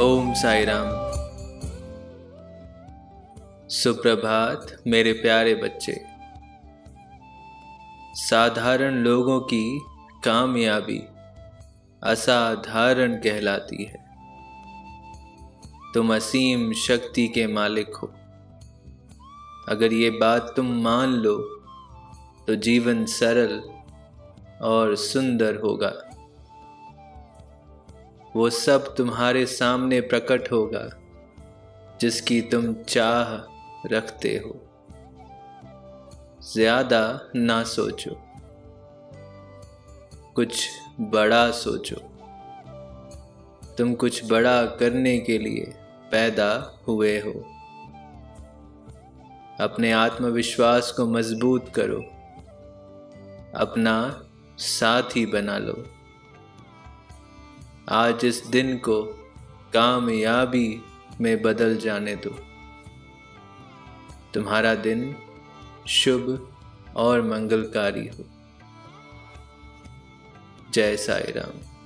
ओम साई राम सुप्रभात मेरे प्यारे बच्चे। साधारण लोगों की कामयाबी असाधारण कहलाती है। तुम असीम शक्ति के मालिक हो। अगर ये बात तुम मान लो तो जीवन सरल और सुंदर होगा। वो सब तुम्हारे सामने प्रकट होगा, जिसकी तुम चाह रखते हो। ज़्यादा ना सोचो, कुछ बड़ा सोचो। तुम कुछ बड़ा करने के लिए पैदा हुए हो। अपने आत्मविश्वास को मज़बूत करो, अपना साथी बना लो। आज इस दिन को कामयाबी में बदल जाने दो। तुम्हारा दिन शुभ और मंगलकारी हो। जय साई राम